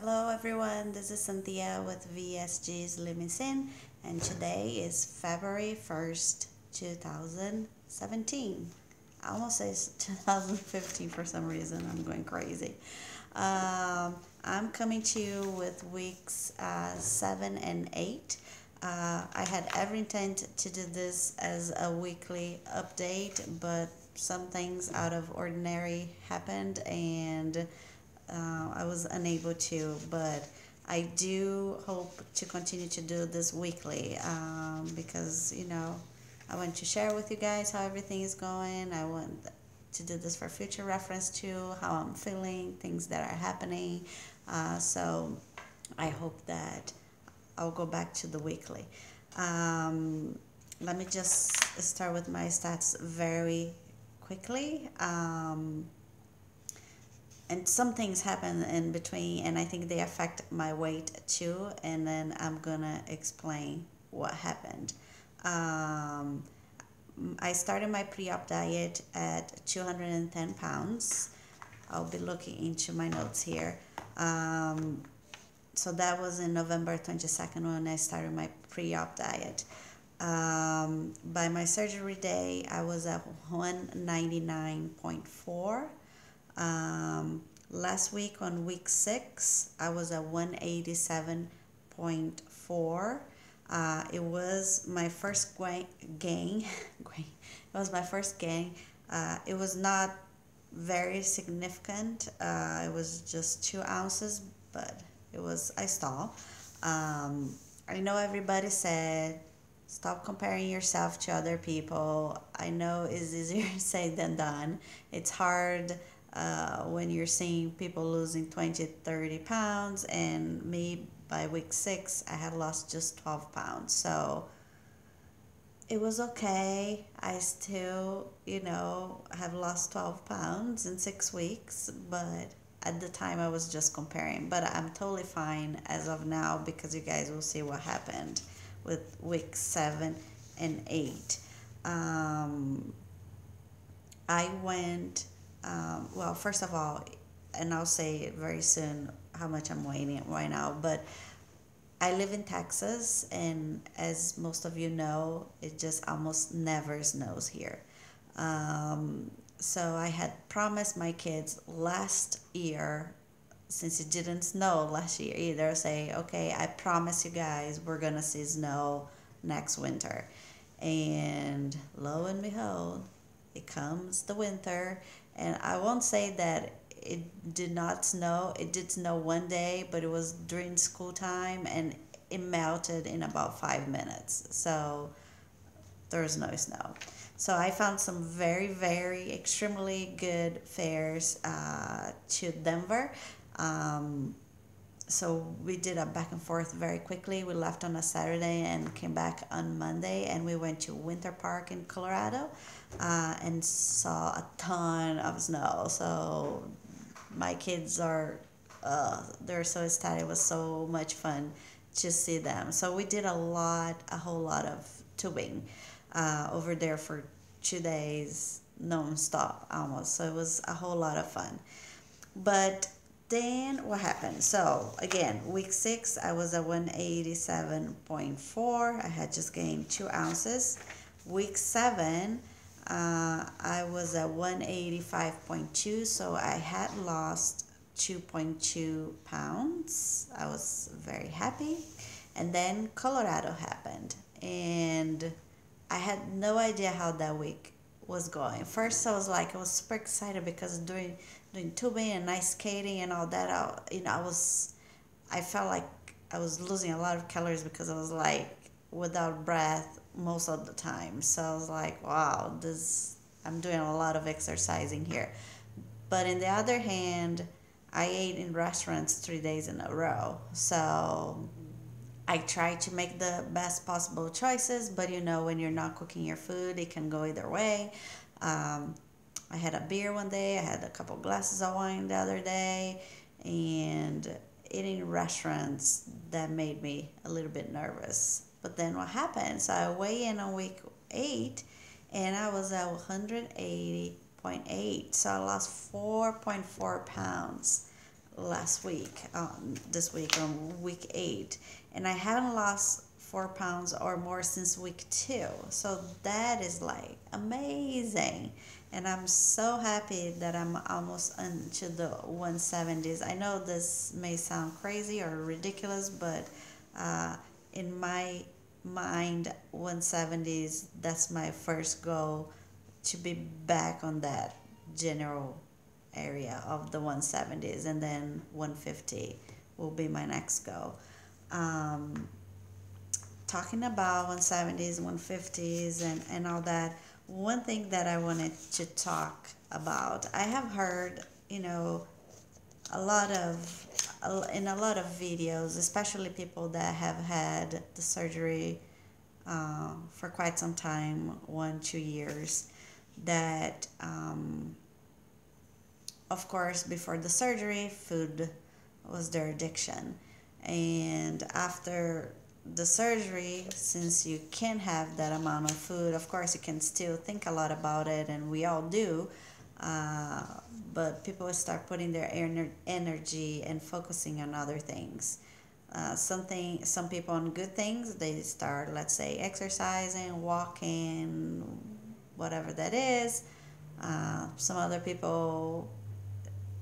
Hello everyone, this is Cynthia with VSG Slimming Cyn and today is February 1st, 2017. I almost say 2015 for some reason, I'm going crazy. Um, I'm coming to you with weeks uh, 7 and 8. Uh, I had every intent to do this as a weekly update, but some things out of ordinary happened and uh, I was unable to, but I do hope to continue to do this weekly um, because you know I want to share with you guys how everything is going. I want to do this for future reference to how I'm feeling, things that are happening. Uh, so I hope that I'll go back to the weekly. Um, let me just start with my stats very quickly. Um, and some things happen in between and i think they affect my weight too and then i'm gonna explain what happened. Um, i started my pre-op diet at 210 pounds. I'll be looking into my notes here. Um, so that was in november 22nd when i started my pre-op diet. Um, by my surgery day i was at 199.4 um, last week on week six, I was at 187.4. Uh, it was my first gain. it was my first gain. Uh, it was not very significant. Uh, it was just two ounces, but it was I stalled. Um, I know everybody said stop comparing yourself to other people. I know it's easier said than done. It's hard uh, when you're seeing people losing 20 30 pounds and me by week six i had lost just 12 pounds. So it was okay. I still you know have lost 12 pounds in six weeks but at the time i was just comparing. But i'm totally fine as of now because you guys will see what happened with week seven and eight. Um, i went um, well, first of all, and I'll say very soon how much I'm weighing right now, but I live in Texas, and as most of you know, it just almost never snows here. Um, so I had promised my kids last year, since it didn't snow last year either, say, okay, I promise you guys we're gonna see snow next winter. And lo and behold, it comes the winter and I won't say that it did not snow. It did snow one day, but it was during school time and it melted in about five minutes. So there's no snow. So I found some very, very extremely good fares uh, to Denver. Um, so we did a back and forth very quickly. We left on a Saturday and came back on Monday, and we went to Winter Park in Colorado uh, and saw a ton of snow. So my kids are uh, they're so excited. It was so much fun to see them. So we did a lot, a whole lot of tubing uh, over there for two days, non-stop almost. So it was a whole lot of fun. But then what happened? So again, week six, I was at 187.4. I had just gained two ounces. Week seven, uh, I was at 185.2, so I had lost 2.2 pounds. I was very happy. And then Colorado happened, and I had no idea how that week was going. First, I was like, I was super excited because doing doing tubing and ice skating and all that. I, you know, I was, I felt like I was losing a lot of calories because I was like without breath most of the time. So I was like, wow, this I'm doing a lot of exercising here. But in the other hand, I ate in restaurants three days in a row. So I try to make the best possible choices, but you know, when you're not cooking your food, it can go either way. Um, I had a beer one day, I had a couple glasses of wine the other day, and eating restaurants that made me a little bit nervous. But then what happened? So I weigh in on week eight and I was at 180.8. So I lost 4.4 pounds last week, um, this week on week eight, and I haven't lost four pounds or more since week two. So that is like amazing. And I'm so happy that I'm almost into the 170s. I know this may sound crazy or ridiculous, but uh, in my mind, 170s, that's my first goal to be back on that general area of the 170s, and then 150 will be my next goal. Um, talking about 170s, 150s, and, and all that, one thing that I wanted to talk about, I have heard, you know, a lot of in a lot of videos, especially people that have had the surgery uh, for quite some time, one, two years, that um, of course, before the surgery, food was their addiction. And after the surgery, since you can't have that amount of food, of course, you can still think a lot about it, and we all do. Uh, but people start putting their ener- energy and focusing on other things. Uh, something, some people on good things, they start, let's say, exercising, walking, whatever that is. Uh, some other people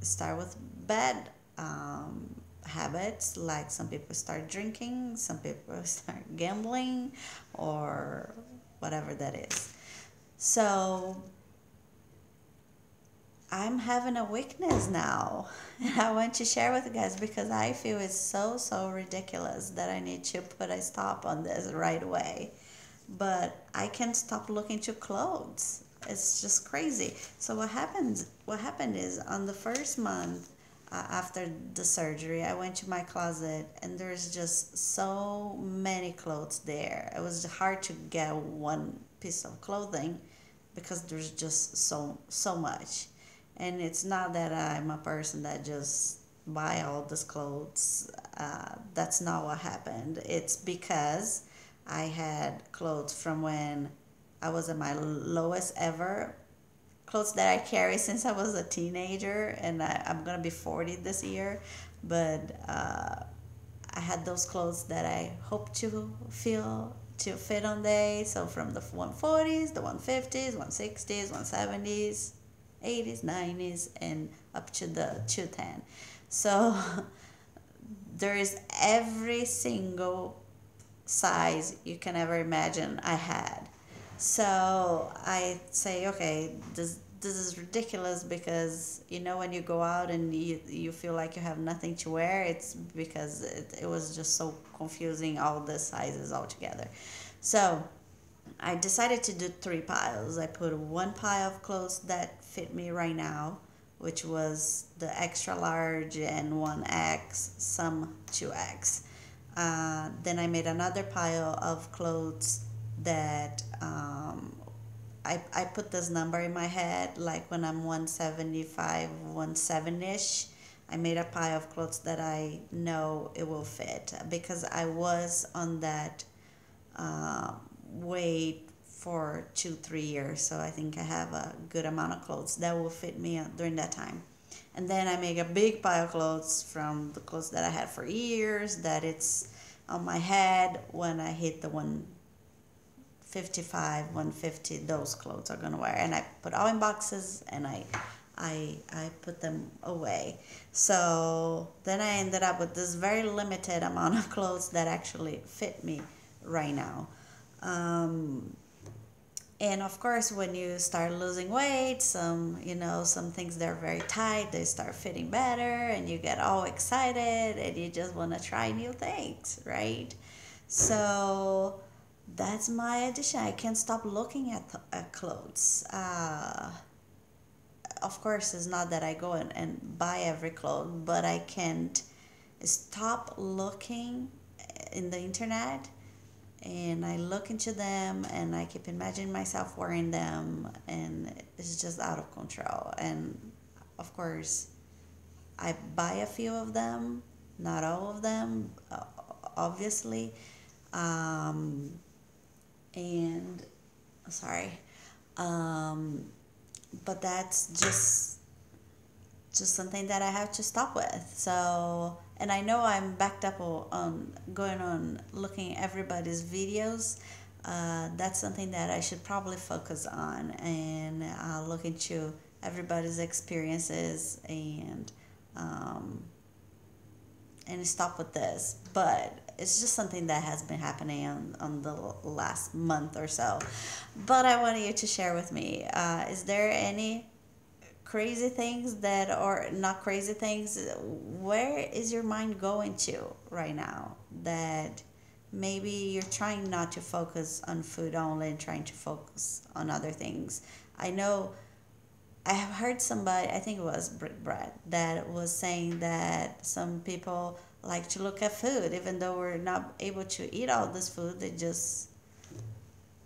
start with bad um, habits, like some people start drinking, some people start gambling, or whatever that is. So I'm having a weakness now. And I want to share with you guys because I feel it's so, so ridiculous that I need to put a stop on this right away. But I can't stop looking to clothes it's just crazy. So what happened? What happened is on the first month uh, after the surgery, I went to my closet and there's just so many clothes there. It was hard to get one piece of clothing because there's just so so much. And it's not that I'm a person that just buy all these clothes. Uh, that's not what happened. It's because I had clothes from when I was at my lowest ever. Clothes that I carry since I was a teenager, and I, I'm gonna be 40 this year. But uh, I had those clothes that I hope to feel to fit on day. So from the 140s, the 150s, 160s, 170s, 80s, 90s, and up to the 210. So there is every single size you can ever imagine I had. So I say, okay, this this is ridiculous because you know when you go out and you you feel like you have nothing to wear, it's because it, it was just so confusing all the sizes all together. So I decided to do three piles. I put one pile of clothes that fit me right now, which was the extra large and 1X, some 2X. Uh, then I made another pile of clothes that um, I, I put this number in my head like when I'm 175 170ish I made a pile of clothes that I know it will fit because I was on that uh, weight for two three years so I think I have a good amount of clothes that will fit me during that time. And then I make a big pile of clothes from the clothes that I had for years that it's on my head when I hit the one 55 150 those clothes are gonna wear. And i put all in boxes and i i i put them away. So then i ended up with this very limited amount of clothes that actually fit me right now. Um, and of course when you start losing weight some you know some things they're very tight they start fitting better and you get all excited and you just want to try new things right? So that's my addition. I can't stop looking at, at clothes. Uh, of course, it's not that I go and, and buy every clothes, but I can't stop looking in the internet and I look into them and I keep imagining myself wearing them and it's just out of control. And of course, I buy a few of them, not all of them, obviously. Um, and sorry um, but that's just just something that I have to stop with. So, and I know I'm backed up on going on looking everybody's videos. Uh, that's something that I should probably focus on and uh, look into everybody's experiences and um, and stop with this. But it's just something that has been happening on, on the last month or so. But I want you to share with me. Uh, is there any crazy things that are not crazy things? Where is your mind going to right now? That maybe you're trying not to focus on food only and trying to focus on other things. I know I have heard somebody, I think it was Brick Brad, that was saying that some people like to look at food, even though we're not able to eat all this food. They just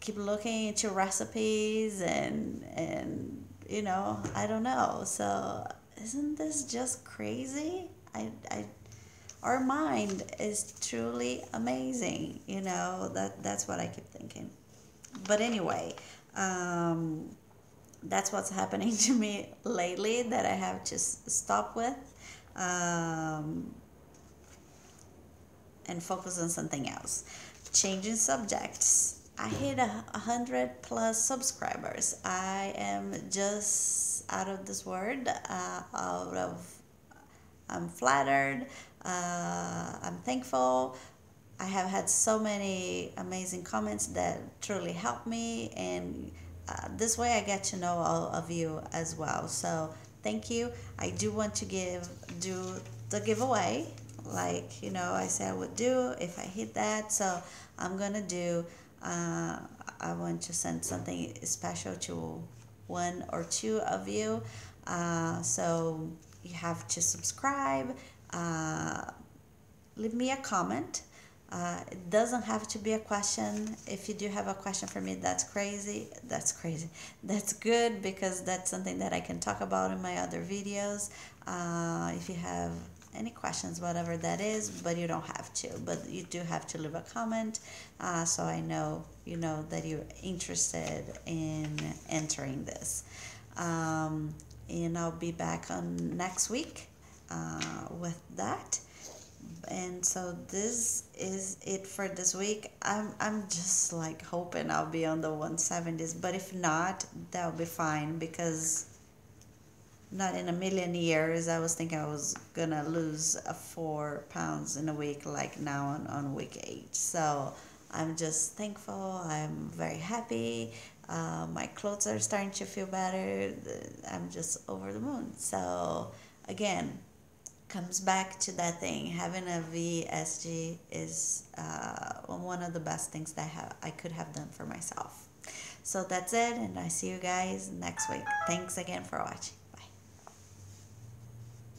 keep looking into recipes and and you know I don't know. So isn't this just crazy? I I our mind is truly amazing. You know that that's what I keep thinking. But anyway. Um, that's what's happening to me lately that I have to stop with. Um, and focus on something else. Changing subjects. I hit a, a hundred plus subscribers. I am just out of this world. Uh, out of, I'm flattered. Uh, I'm thankful. I have had so many amazing comments that truly helped me, and uh, this way I get to know all of you as well. So thank you. I do want to give do the giveaway like you know I said I would do if I hit that. So I'm gonna do. Uh, I want to send something special to one or two of you. Uh, so you have to subscribe. Uh, leave me a comment. Uh, it doesn't have to be a question. If you do have a question for me, that's crazy. That's crazy. That's good because that's something that I can talk about in my other videos. Uh, if you have any questions, whatever that is, but you don't have to. But you do have to leave a comment uh, so I know you know that you're interested in entering this. Um, and I'll be back on next week uh, with that. And so this is it for this week. I'm I'm just like hoping I'll be on the 170s, but if not, that'll be fine because not in a million years I was thinking I was gonna lose a four pounds in a week like now on, on week eight. So I'm just thankful. I'm very happy. Uh, my clothes are starting to feel better. I'm just over the moon. So again, comes back to that thing. Having a VSG is uh, one of the best things that have, I could have done for myself. So that's it, and I see you guys next week. Thanks again for watching.